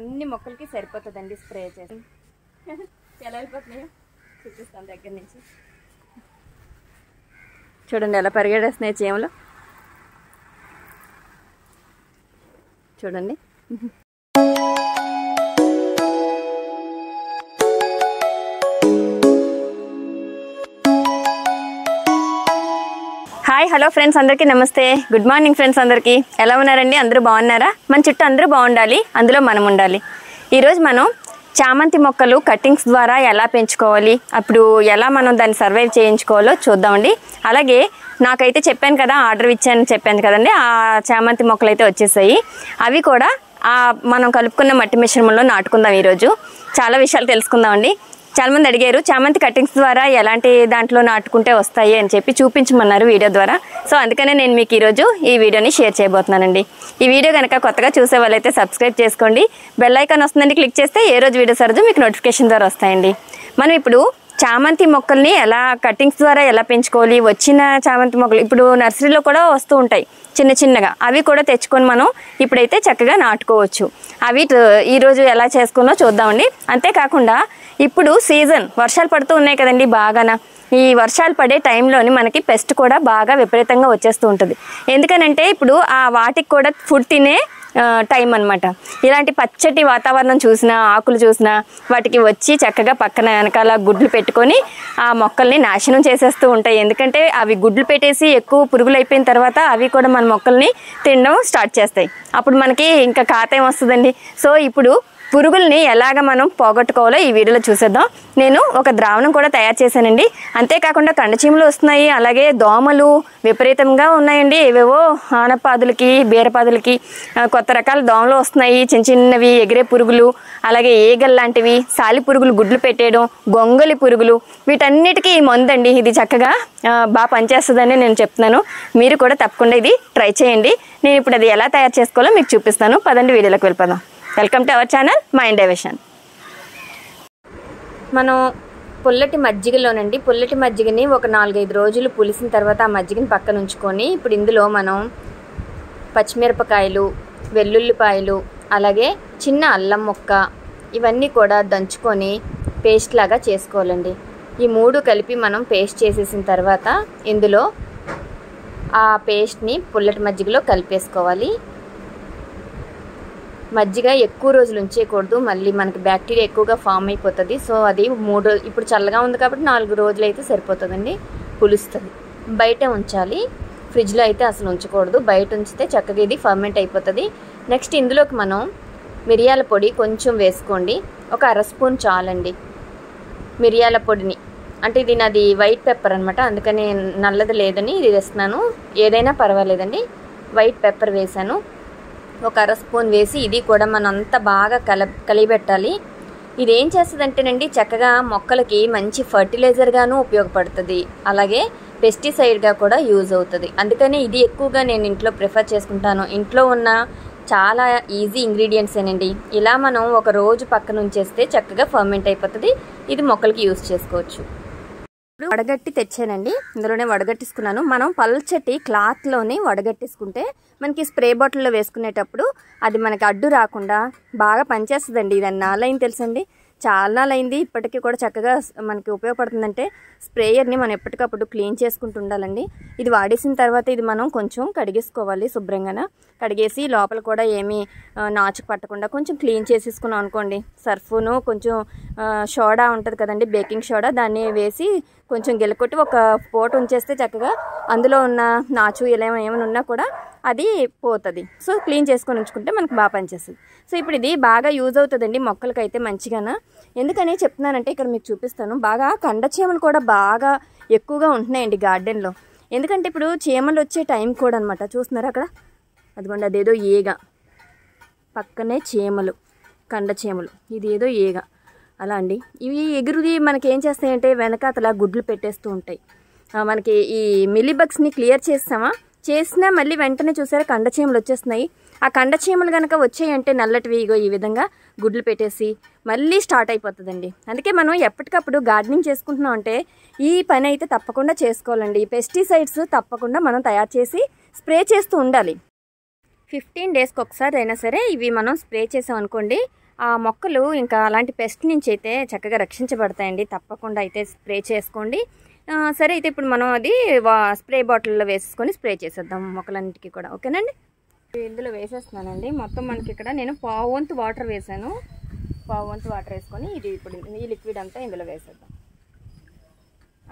అన్ని మొక్కలకి సరిపోతుందండి స్ప్రే చేసి. ఎలా వెళ్ళిపోతున్నాయో చూపిస్తాను దగ్గర నుంచి. చూడండి ఎలా పరిగెడేస్తున్నాయి చీమలు. చూడండి. హాయ్ హలో ఫ్రెండ్స్ అందరికీ నమస్తే. గుడ్ మార్నింగ్ ఫ్రెండ్స్ అందరికీ. ఎలా ఉన్నారండి? అందరూ బాగున్నారా? మన చుట్టూ అందరూ బాగుండాలి అందులో మనం ఉండాలి. ఈరోజు మనం చామంతి మొక్కలు కట్టింగ్స్ ద్వారా ఎలా పెంచుకోవాలి అప్పుడు ఎలా మనం దాన్ని సర్వైవ్ చేయించుకోవాలో చూద్దామండి. అలాగే నాకైతే చెప్పాను కదా ఆర్డర్ ఇచ్చాను చెప్పాను కదండి ఆ చామంతి మొక్కలు అయితే వచ్చేసాయి. అవి కూడా మనం కలుపుకున్న మట్టి మిశ్రమంలో నాటుకుందాం ఈరోజు. చాలా విషయాలు తెలుసుకుందామండి. చాలామంది అడిగారు చామంతి కటింగ్స్ ద్వారా ఎలాంటి దాంట్లో నాటుకుంటే వస్తాయి అని చెప్పి చూపించమన్నారు వీడియో ద్వారా. సో అందుకనే నేను మీకు ఈరోజు ఈ వీడియోని షేర్ చేయబోతున్నానండి. ఈ వీడియో కనుక కొత్తగా చూసే వాళ్ళైతే సబ్స్క్రైబ్ చేసుకోండి. బెల్ ఐకాన్ వస్తుందండి క్లిక్ చేస్తే ఏ రోజు వీడియో సరజు మీకు నోటిఫికేషన్ ద్వారా వస్తాయండి. మనం ఇప్పుడు చామంతి మొక్కల్ని ఎలా కటింగ్స్ ద్వారా ఎలా పెంచుకోవాలి వచ్చిన చామంతి మొక్కలు ఇప్పుడు నర్సరీలో కూడా వస్తూ ఉంటాయి చిన్న చిన్నగా. అవి కూడా తెచ్చుకొని మనం ఇప్పుడైతే చక్కగా నాటుకోవచ్చు. అవి ఈరోజు ఎలా చేసుకున్నో చూద్దామండి. అంతేకాకుండా ఇప్పుడు సీజన్ వర్షాలు పడుతూ ఉన్నాయి కదండి బాగాన. ఈ వర్షాలు పడే టైంలోని మనకి పెస్ట్ కూడా బాగా విపరీతంగా వచ్చేస్తూ ఉంటుంది. ఎందుకనంటే ఇప్పుడు ఆ వాటికి కూడా ఫుడ్ తినే టైం అనమాట ఇలాంటి పచ్చటి వాతావరణం చూసినా ఆకులు చూసినా వాటికి వచ్చి చక్కగా పక్కన వెనకాల గుడ్లు పెట్టుకొని ఆ మొక్కల్ని నాశనం చేసేస్తూ ఉంటాయి. ఎందుకంటే అవి గుడ్లు పెట్టేసి ఎక్కువ పురుగులు అయిపోయిన తర్వాత అవి కూడా మన మొక్కల్ని తినడం స్టార్ట్ చేస్తాయి. అప్పుడు మనకి ఇంకా ఖాతా వస్తుందండి? సో ఇప్పుడు పురుగుల్ని ఎలాగ మనం పోగొట్టుకోవాలో ఈ వీడియోలో చూసేద్దాం. నేను ఒక ద్రావణం కూడా తయారు చేశానండి. అంతేకాకుండా కండచీమలు వస్తున్నాయి అలాగే దోమలు విపరీతంగా ఉన్నాయండి. ఏవేవో ఆనపాదులకి బీరపాదులకి కొత్త రకాల దోమలు వస్తున్నాయి. చిన్న చిన్నవి ఎగిరే పురుగులు అలాగే ఈగల్ లాంటివి సాలి పురుగులు గుడ్లు పెట్టేయడం గొంగలి పురుగులు వీటన్నిటికీ ఈ మందండి. ఇది చక్కగా బాగా పనిచేస్తుందని నేను చెప్తున్నాను. మీరు కూడా తప్పకుండా ఇది ట్రై చేయండి. నేను ఇప్పుడు అది ఎలా తయారు చేసుకోవాలో మీకు చూపిస్తాను. పదండి వీడియోలోకి వెళ్ళిపోదాం. Welcome to our channel Mind Diversion మనం పుల్లటి మజ్జిగలోనండి. పుల్లటి మజ్జిగని ఒక నాలుగైదు రోజులు పులిసిన తర్వాత ఆ మజ్జిగని పక్కన ఉంచుకొని ఇప్పుడు ఇందులో మనం పచ్చిమిరపకాయలు వెల్లుల్లిపాయలు అలాగే చిన్న అల్లం ముక్క ఇవన్నీ కూడా దంచుకొని పేస్ట్ లాగా చేసుకోవాలండి. ఈ మూడు కలిపి మనం పేస్ట్ చేసేసిన తర్వాత ఇందులో ఆ పేస్ట్ని పుల్లటి మజ్జిగలో కలిపేసుకోవాలి. మజ్జిగ ఎక్కువ రోజులు ఉంచేయకూడదు. మళ్ళీ మనకి బ్యాక్టీరియా ఎక్కువగా ఫామ్ అయిపోతుంది. సో అది మూడు రోజులు ఇప్పుడు చల్లగా ఉంది కాబట్టి నాలుగు రోజులు అయితే సరిపోతుందండి. పులుస్తుంది. బయట ఉంచాలి. ఫ్రిడ్జ్లో అయితే అసలు ఉంచకూడదు. బయట ఉంచితే చక్కగా ఇది ఫర్మెంట్ అయిపోతుంది. నెక్స్ట్ ఇందులోకి మనం మిరియాల పొడి కొంచెం వేసుకోండి. ఒక అర స్పూన్ చాలండి. మిరియాల పొడిని. అంటే ఇది నాది వైట్ పెప్పర్ అనమాట అందుకని నల్లది లేదని ఇది వేస్తున్నాను. ఏదైనా పర్వాలేదండి. వైట్ పెప్పర్ వేసాను. ఒక అర స్పూన్ వేసి ఇది కూడా మనం అంతా బాగా కల కలిపెట్టాలి. ఇది ఏం చేస్తుందంటేనండి చక్కగా మొక్కలకి మంచి ఫర్టిలైజర్గాను ఉపయోగపడుతుంది. అలాగే పెస్టిసైడ్గా కూడా యూజ్ అవుతుంది. అందుకనే ఇది ఎక్కువగా నేను ఇంట్లో ప్రిఫర్ చేసుకుంటాను. ఇంట్లో ఉన్న చాలా ఈజీ ఇంగ్రీడియంట్స్ ఏనండి. ఇలా మనం ఒక రోజు పక్కన ఉంచేస్తే చక్కగా ఫర్మెంట్ అయిపోతుంది. ఇది మొక్కలకి యూజ్ చేసుకోవచ్చు. ఇప్పుడు వడగట్టి తెచ్చానండి. ఇందులోనే వడగట్టిసుకున్నాను. మనం పల్చటి క్లాత్లోని వడగట్టేసుకుంటే మనకి స్ప్రే బాటిల్లో వేసుకునేటప్పుడు అది మనకి అడ్డు రాకుండా బాగా పనిచేస్తుందండి. ఇది ఏం తెలుసండి? చాలా అయింది ఇప్పటికీ కూడా చక్కగా మనకి ఉపయోగపడుతుందంటే స్ప్రేయర్ని మనం ఎప్పటికప్పుడు క్లీన్ చేసుకుంటూ ఉండాలండి. ఇది వాడేసిన తర్వాత ఇది మనం కొంచెం కడిగేసుకోవాలి శుభ్రంగా కడిగేసి లోపల కూడా ఏమీ నాచు పట్టకుండా కొంచెం క్లీన్ చేసేసుకున్నాం అనుకోండి. సర్ఫును కొంచెం ఆ, సోడా ఉంటుంది కదండి బేకింగ్ సోడా దాన్ని వేసి కొంచెం గెలకొట్టి ఒక పోటు ఉంచేస్తే చక్కగా అందులో ఉన్న నాచు ఇలా ఏమైనా ఉన్నా కూడా అది పోతుంది. సో క్లీన్ చేసుకొని ఉంచుకుంటే మనకు బాగా పనిచేస్తుంది. సో ఇప్పుడు ఇది బాగా యూజ్ అవుతుందండి మొక్కలకైతే మంచిగానా? ఎందుకని చెప్తున్నానంటే ఇక్కడ మీకు చూపిస్తాను. బాగా కండ చీమలు కూడా బాగా ఎక్కువగా ఉంటున్నాయండి గార్డెన్లో. ఎందుకంటే ఇప్పుడు చీమలు వచ్చే టైం కూడా అనమాట చూస్తున్నారా అక్కడ? అదిగోండి అదేదో ఈగ. పక్కనే చీమలు కండ చీమలు. ఇది ఏదో ఈగ. అలా అండి. ఇవి ఎగురుది మనకేం చేస్తాయంటే వెనక వెనకాతల గుడ్లు పెట్టేస్తూ ఉంటాయి. మనకి ఈ మిలీబగ్స్ని క్లియర్ చేస్తామా? చేసినా మళ్ళీ వెంటనే చూసారా కండచీమలు వచ్చేస్తున్నాయి. ఆ కండచీమలు కనుక వచ్చాయంటే నల్లటివి ఇగో ఈ విధంగా గుడ్లు పెట్టేసి మళ్ళీ స్టార్ట్ అయిపోతుందండి. అందుకే మనం ఎప్పటికప్పుడు గార్డెనింగ్ చేసుకుంటున్నాం అంటే ఈ పని అయితే తప్పకుండా చేసుకోవాలండి. ఈ పెస్టిసైడ్స్ తప్పకుండా మనం తయారు చేసి స్ప్రే చేస్తూ ఉండాలి. ఫిఫ్టీన్ డేస్కి ఒకసారి అయినా సరే ఇవి మనం స్ప్రే చేసాం అనుకోండి ఆ మొక్కలు ఇంకా అలాంటి పెస్ట్ నుంచి అయితే చక్కగా రక్షించబడతాయండి. తప్పకుండా అయితే స్ప్రే చేసుకోండి. సరే అయితే ఇప్పుడు మనం అది వా స్ప్రే బాటిల్లో వేసుకొని స్ప్రే చేసేద్దాం మొక్కలన్నిటికీ కూడా. ఓకేనండి? ఇందులో వేసేస్తున్నానండి. మొత్తం మనకి ఇక్కడ నేను పావు వంతు వాటర్ వేసాను. పావు వంతు వాటర్ వేసుకొని ఇది ఇప్పుడు ఈ లిక్విడ్ అంతా ఇందులో వేసేద్దాం.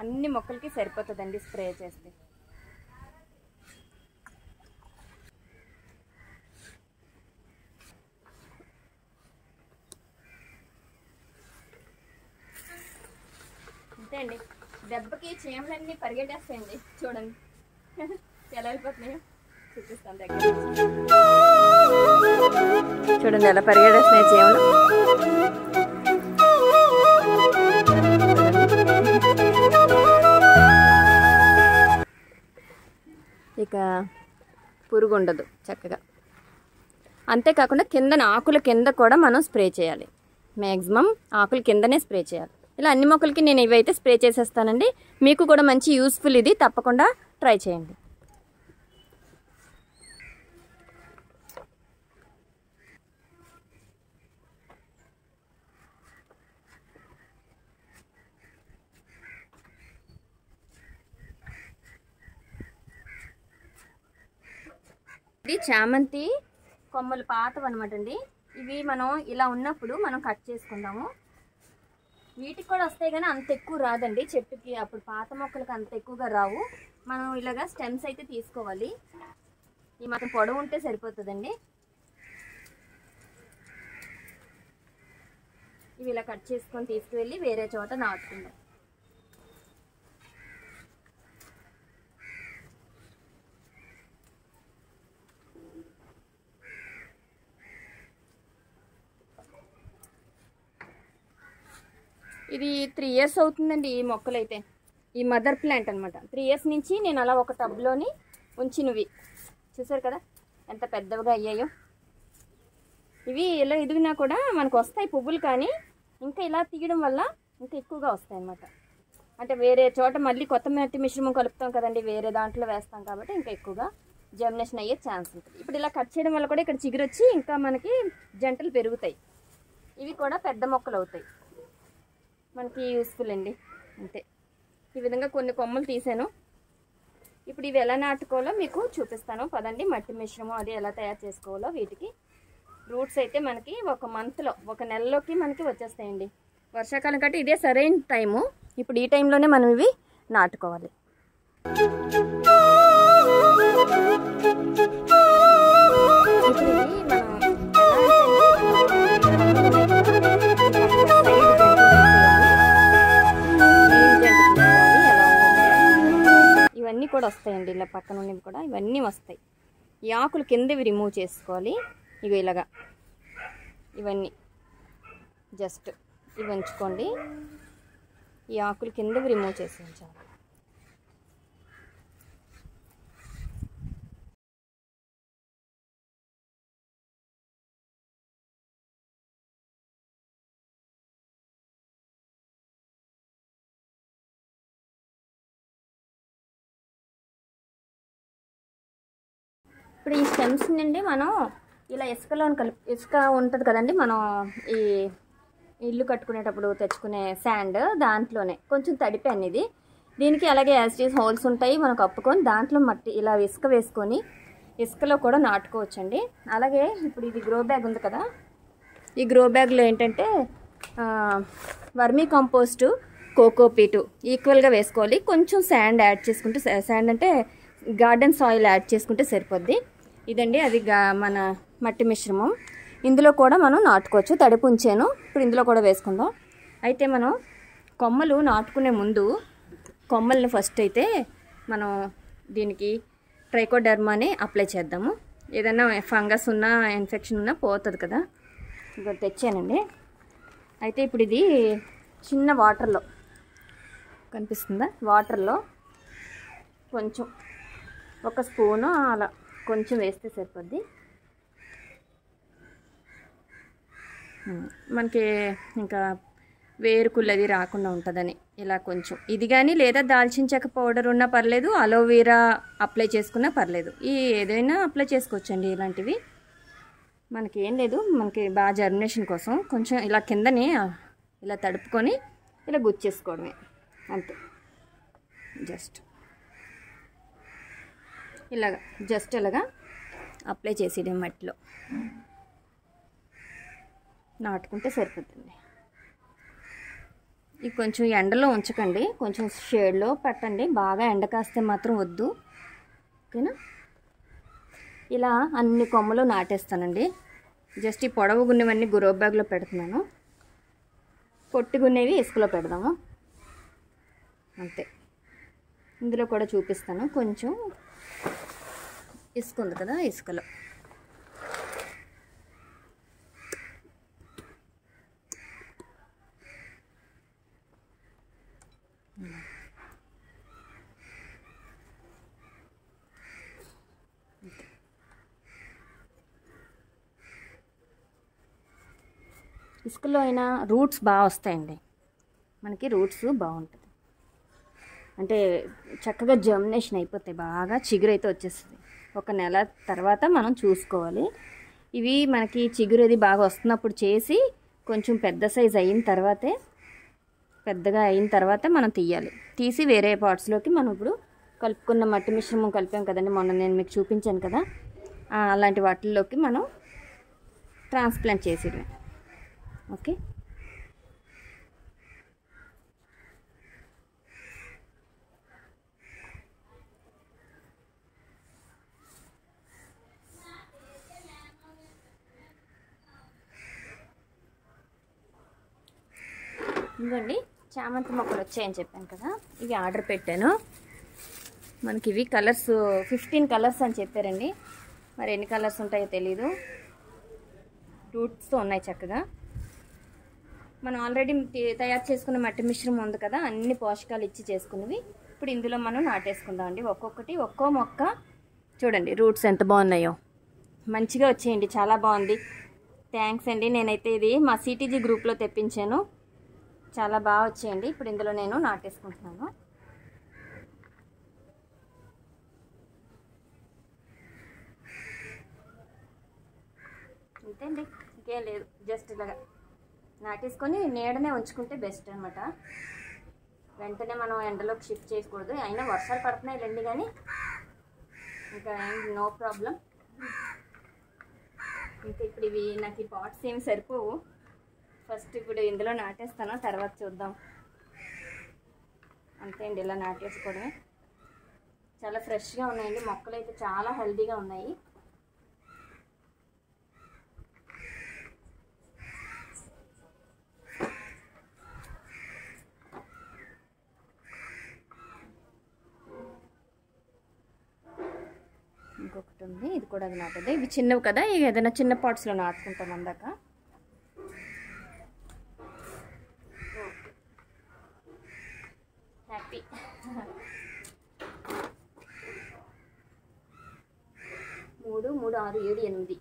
అన్ని మొక్కలకి సరిపోతుందండి స్ప్రే చేస్తే. అంతే అండి. దెబ్బకి చీమలన్నీ పరిగెట్టేస్తాయండి. చూడండి. ఎలా వెళ్ళిపోతున్నాయో చూపిస్తాను దగ్గర. చూడండి ఎలా పరిగెడేస్తున్నాయి చీమలు. ఇక పురుగు ఉండదు చక్కగా. అంతేకాకుండా కిందన ఆకుల కింద కూడా మనం స్ప్రే చేయాలి. మ్యాక్సిమం ఆకుల కిందనే స్ప్రే చేయాలి. ఇలా అన్ని మొక్కలకి నేను ఇవైతే స్ప్రే చేసేస్తానండి. మీకు కూడా మంచి యూస్ఫుల్ ఇది. తప్పకుండా ట్రై చేయండి. ఇది చామంతి కొమ్మలు పాతవన్నమాట అండి. ఇవి మనం ఇలా ఉన్నప్పుడు మనం కట్ చేసుకుందాము. వీటికి కూడా వస్తాయి కానీ అంత ఎక్కువ రాదండి. చెట్టుకి అప్పుడు పాత మొక్కలకి అంత ఎక్కువగా రావు. మనం ఇలాగా స్టెమ్స్ అయితే తీసుకోవాలి. ఈ మాత్రం పొడవు ఉంటే సరిపోతుందండి. ఇవి ఇలా కట్ చేసుకొని తీసుకువెళ్ళి వేరే చోట నాటుకుందాం. ఇది త్రీ ఇయర్స్ అవుతుందండి ఈ మొక్కలైతే. ఈ మదర్ ప్లాంట్ అనమాట త్రీ ఇయర్స్ నుంచి నేను అలా ఒక టబ్లోని ఉంచినవి. చూసారు కదా? ఎంత పెద్దవిగా అయ్యాయో. ఇవి ఇలా ఎదిగినా కూడా మనకు వస్తాయి పువ్వులు కానీ ఇంకా ఇలా తీయడం వల్ల ఇంకా ఎక్కువగా వస్తాయి అన్నమాట. అంటే వేరే చోట మళ్ళీ కొత్త మట్టి మిశ్రమం కలుపుతాం కదండి వేరే దాంట్లో వేస్తాం కాబట్టి ఇంకా ఎక్కువగా జర్మినేషన్ అయ్యే ఛాన్స్ ఉంటుంది. ఇప్పుడు ఇలా కట్ చేయడం వల్ల కూడా ఇక్కడ చిగురొచ్చి ఇంకా మనకి జంటలు పెరుగుతాయి. ఇవి కూడా పెద్ద మొక్కలు అవుతాయి. మనకి యూస్ఫుల్ అండి. అంతే. ఈ విధంగా కొన్ని కొమ్మలు తీసాను. ఇప్పుడు ఇవి ఎలా నాటుకోవాలో మీకు చూపిస్తాను. పదండి మట్టి మిశ్రమం అది ఎలా తయారు చేసుకోవాలో వీటికి. రూట్స్ అయితే మనకి ఒక మంత్లో ఒక నెలలోకి మనకి వచ్చేస్తాయండి. వర్షాకాలం కంటే ఇదే సరైన టైము ఇప్పుడు ఈ టైంలోనే మనం ఇవి నాటుకోవాలి. ఇప్పుడు మనం కూడా వస్తాయండి ఇలా పక్కన ఉన్నవి కూడా. ఇవన్నీ వస్తాయి. ఈ ఆకులు కిందవి రిమూవ్ చేసుకోవాలి. ఇవి ఇలాగా. ఇవన్నీ. జస్ట్ ఇవి ఉంచుకోండి. ఈ ఆకులు కిందవి రిమూవ్ చేసి ఉంచాలి. ఇప్పుడు ఈ స్టెమ్స్ నుండి మనం ఇలా ఇసుకలో కలిపి ఇసుక ఉంటుంది కదండి మనం ఈ ఇల్లు కట్టుకునేటప్పుడు తెచ్చుకునే శాండ్ దాంట్లోనే. కొంచెం తడిపాను ఇది దీనికి అలాగే యాసిటీస్ హోల్స్ ఉంటాయి మనం కప్పుకొని దాంట్లో మట్టి ఇలా ఇసుక వేసుకొని ఇసుకలో కూడా నాటుకోవచ్చండి. అలాగే ఇప్పుడు ఇది గ్రో బ్యాగ్ ఉంది కదా ఈ గ్రో బ్యాగ్లో ఏంటంటే వర్మీ కంపోస్టు కోకోపీటు ఈక్వల్గా వేసుకోవాలి. కొంచెం శాండ్ యాడ్ చేసుకుంటే శాండ్ అంటే గార్డెన్ సాయిల్ యాడ్ చేసుకుంటే సరిపోద్ది. ఇదండి అది మన మట్టి మిశ్రమం. ఇందులో కూడా మనం నాటుకోవచ్చు. తడిపు ఉంచాను ఇప్పుడు ఇందులో కూడా వేసుకుందాం. అయితే మనం కొమ్మలు నాటుకునే ముందు కొమ్మల్ని ఫస్ట్ అయితే మనం దీనికి ట్రైకోడర్మాని అప్లై చేద్దాము. ఏదైనా ఫంగస్ ఉన్నా ఇన్ఫెక్షన్ ఉన్నా పోతుంది కదా. ఇక్కడ తెచ్చానండి. అయితే ఇప్పుడు ఇది చిన్న వాటర్లో కనిపిస్తుందా? వాటర్లో కొంచెం ఒక స్పూను అలా కొంచెం వేస్తే సరిపోద్ది. మనకి ఇంకా వేరుకుళ్ళది రాకుండా ఉంటుందని ఇలా కొంచెం. ఇది కానీ లేదా దాల్చిన చెక్క పౌడర్ ఉన్నా పర్లేదు అలోవెరా అప్లై చేసుకున్నా పర్లేదు. ఈ ఏదైనా అప్లై చేసుకోవచ్చండి ఇలాంటివి. మనకి ఏం లేదు మనకి బాగా జర్మినేషన్ కోసం కొంచెం ఇలా కిందనే ఇలా తడుపుకొని ఇలా గుచ్చేసుకోవడమే. అంతే. జస్ట్. ఇలాగా జస్ట్ ఇలాగా అప్లై చేసేయడం మట్టిలో. నాటుకుంటే సరిపోతుంది. ఇది కొంచెం ఎండలో ఉంచకండి. కొంచెం షేడ్లో పెట్టండి. బాగా ఎండ కాస్తే మాత్రం వద్దు. ఓకేనా? ఇలా అన్ని కొమ్మలు నాటేస్తానండి. జస్ట్ ఈ పొడవు గున్నవన్నీ గురో బ్యాగ్లో పెడుతున్నాను. పొట్టి గున్నేవి ఇసుకలో పెడదాము. అంతే. ఇందులో కూడా చూపిస్తాను. కొంచెం ఇసుక ఉంది కదా ఇసుకలో. ఇసుకలో అయినా రూట్స్ బాగా వస్తాయండి. మనకి రూట్స్ బాగుంటుంది. అంటే చక్కగా జర్మినేషన్ అయిపోతాయి. బాగా చిగురు అయితే వచ్చేస్తుంది. ఒక నెల తర్వాత మనం చూసుకోవాలి. ఇవి మనకి చిగురు అది బాగా వస్తున్నప్పుడు చేసి కొంచెం పెద్ద సైజ్ అయిన తర్వాతే పెద్దగా అయిన తర్వాత మనం తీయాలి. తీసి వేరే పార్ట్స్లోకి మనం ఇప్పుడు కలుపుకున్న మట్టి మిశ్రమం కలిపాం కదండి మొన్న నేను మీకు చూపించాను కదా. అలాంటి వాటిల్లోకి మనం ట్రాన్స్ప్లాంట్ చేసేయడమే. ఓకే ఇదిగోండి చామంతి మొక్కలు వచ్చాయని చెప్పాను కదా ఇవి ఆర్డర్ పెట్టాను. మనకి ఇవి కలర్స్ ఫిఫ్టీన్ కలర్స్ అని చెప్పారండి. మరి ఎన్ని కలర్స్ ఉంటాయో తెలీదు. రూట్స్తో ఉన్నాయి చక్కగా. మనం ఆల్రెడీ తయారు చేసుకున్న మట్టి మిశ్రమం ఉంది కదా అన్ని పోషకాలు ఇచ్చి చేసుకున్నవి. ఇప్పుడు ఇందులో మనం నాటేసుకుందాం అండి ఒక్కొక్కటి ఒక్కో మొక్క. చూడండి రూట్స్ ఎంత బాగున్నాయో. మంచిగా వచ్చేయండి చాలా బాగుంది. థ్యాంక్స్ అండి. నేనైతే ఇది మా సిటీజీ గ్రూప్లో తెప్పించాను. చాలా బాగా వచ్చేయండి. ఇప్పుడు ఇందులో నేను నాటేసుకుంటున్నాను. అంతే అండి ఇంకేం లేదు. జస్ట్ ఇలాగా నాటేసుకొని నీడనే ఉంచుకుంటే బెస్ట్ అనమాట వెంటనే మనం ఎండలోకి షిఫ్ట్ చేయకూడదు. అయినా వర్షాలు పడుతున్నాయి రండి కానీ ఇంకా ఏం నో ప్రాబ్లం. ఇంకా ఇప్పుడు ఇవి నాకు ఈ పాట్స్ ఏమి సరిపోవు. ఫస్ట్ ఇప్పుడు ఇందులో నాటేస్తాను తర్వాత చూద్దాం. అంతే అండి ఇలా నాటేసుకోవడమే. చాలా ఫ్రెష్గా ఉన్నాయండి మొక్కలు అయితే చాలా హెల్దీగా ఉన్నాయి. ఇంకొకటి ఉంది ఇది కూడా అది నాటది ఇవి చిన్నవి కదా ఏదైనా చిన్న పాట్స్లో నాటుకుంటాం అందాక. మూడు మూడు ఆరు ఏడు ఎనిమిది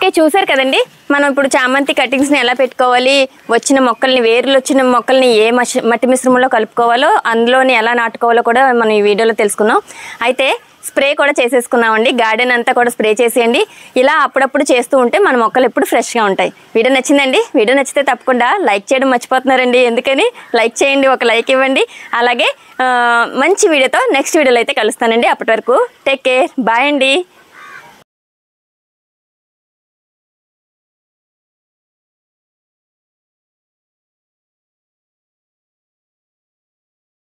ఓకే చూసారు కదండి? మనం ఇప్పుడు చామంతి కటింగ్స్ని ఎలా పెట్టుకోవాలి? వచ్చిన మొక్కల్ని వేర్లు వచ్చిన మొక్కల్ని ఏ మట్టి మిశ్రమంలో కలుపుకోవాలో అందులోని ఎలా నాటుకోవాలో కూడా మనం ఈ వీడియోలో తెలుసుకున్నాం అయితే స్ప్రే కూడా చేసేసుకున్నామండి. గార్డెన్ అంతా కూడా స్ప్రే చేసేయండి. ఇలా అప్పుడప్పుడు చేస్తూ ఉంటే మన మొక్కలు ఎప్పుడు ఫ్రెష్గా ఉంటాయి. వీడియో నచ్చిందండి? వీడియో నచ్చితే తప్పకుండా లైక్ చేయడం మర్చిపోతున్నారండి. ఎందుకని? లైక్ చేయండి ఒక లైక్ ఇవ్వండి. అలాగే మంచి వీడియోతో నెక్స్ట్ వీడియోలో అయితే కలుస్తానండి. అప్పటి వరకు టేక్ కేర్. బాయ్ అండి.